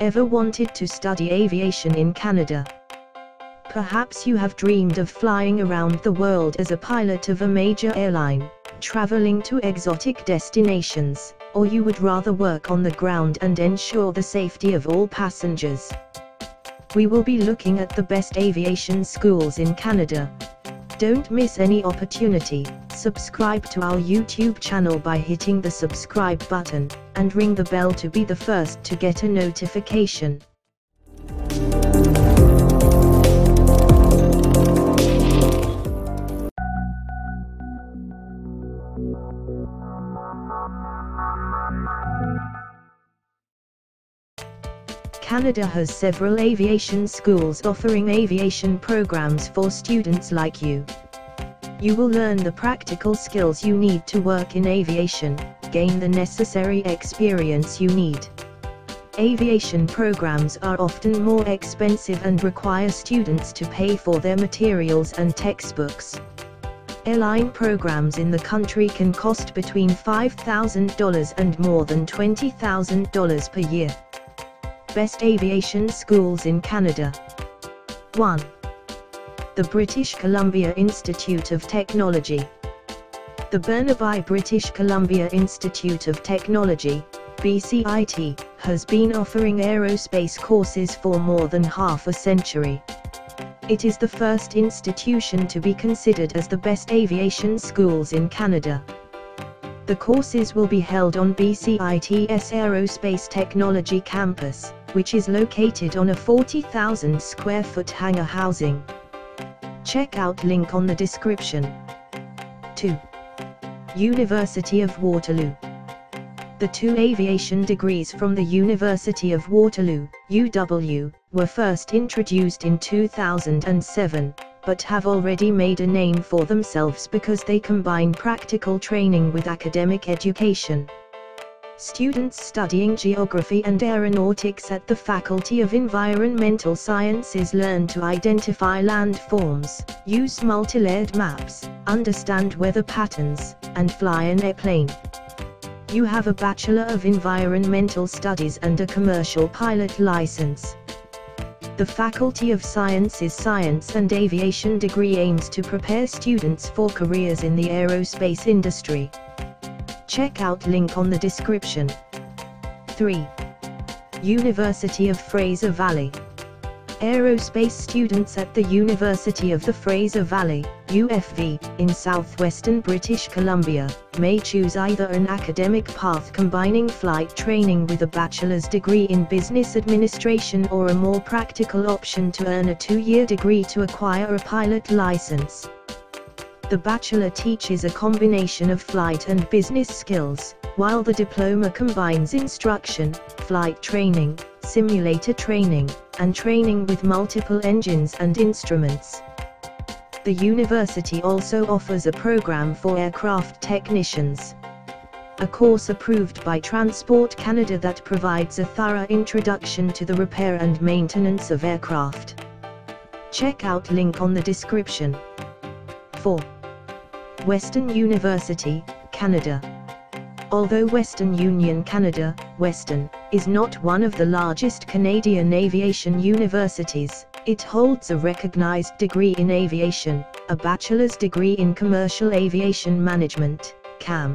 Ever wanted to study aviation in Canada? Perhaps you have dreamed of flying around the world as a pilot of a major airline, traveling to exotic destinations, or you would rather work on the ground and ensure the safety of all passengers. We will be looking at the best aviation schools in Canada. Don't miss any opportunity, subscribe to our YouTube channel by hitting the subscribe button, and ring the bell to be the first to get a notification. Canada has several aviation schools offering aviation programs for students like you. You will learn the practical skills you need to work in aviation, gain the necessary experience you need. Aviation programs are often more expensive and require students to pay for their materials and textbooks. Airline programs in the country can cost between $5,000 and more than $20,000 per year. Best Aviation Schools in Canada 1. The British Columbia Institute of Technology The Burnaby British Columbia Institute of Technology, BCIT, has been offering aerospace courses for more than half a century. It is the first institution to be considered as the best aviation schools in Canada. The courses will be held on BCIT's Aerospace Technology Campus, which is located on a 40,000 square foot hangar housing. Check out link on the description. 2. University of Waterloo. The two aviation degrees from the University of Waterloo, UW, were first introduced in 2007, but have already made a name for themselves because they combine practical training with academic education. Students studying geography and aeronautics at the Faculty of Environmental Sciences learn to identify landforms, use multi-layered maps, understand weather patterns, and fly an airplane. You have a Bachelor of Environmental Studies and a commercial pilot license. The Faculty of Sciences Science and Aviation degree aims to prepare students for careers in the aerospace industry. Check out link on the description. 3. University of Fraser Valley. Aerospace students at the University of the Fraser Valley, UFV, in southwestern British Columbia, may choose either an academic path combining flight training with a bachelor's degree in business administration or a more practical option to earn a two-year degree to acquire a pilot license. The bachelor teaches a combination of flight and business skills, while the diploma combines instruction, flight training, simulator training, and training with multiple engines and instruments. The university also offers a program for aircraft technicians. A course approved by Transport Canada that provides a thorough introduction to the repair and maintenance of aircraft. Check out link on the description. 4. Western University, Canada. Although Western Union Canada, Western, is not one of the largest Canadian aviation universities, it holds a recognized degree in aviation, a bachelor's degree in commercial aviation management, CAM.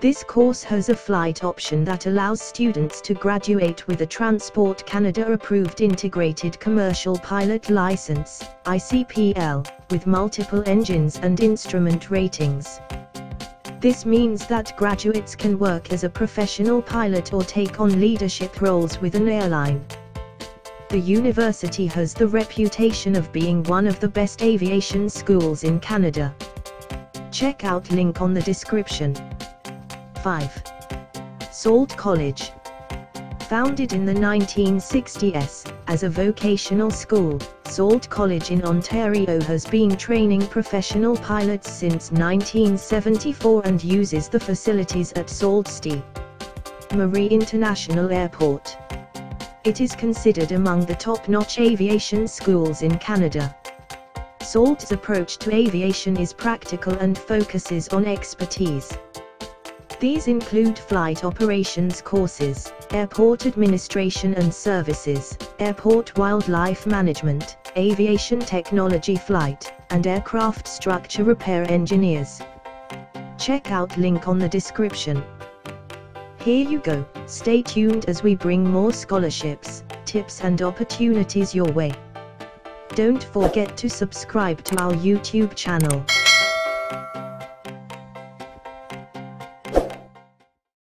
This course has a flight option that allows students to graduate with a Transport Canada approved Integrated Commercial Pilot License, ICPL, with multiple engines and instrument ratings. This means that graduates can work as a professional pilot or take on leadership roles with an airline. The university has the reputation of being one of the best aviation schools in Canada. Check out link on the description. 5. Sault College Founded in the 1960s, as a vocational school, Sault College in Ontario has been training professional pilots since 1974 and uses the facilities at Sault Ste. Marie International Airport. It is considered among the top-notch aviation schools in Canada. Sault's approach to aviation is practical and focuses on expertise. These include flight operations courses, airport administration and services, airport wildlife management, aviation technology flight, and aircraft structure repair engineers. Check out link on the description. Here you go, stay tuned as we bring more scholarships, tips and opportunities your way. Don't forget to subscribe to our YouTube channel.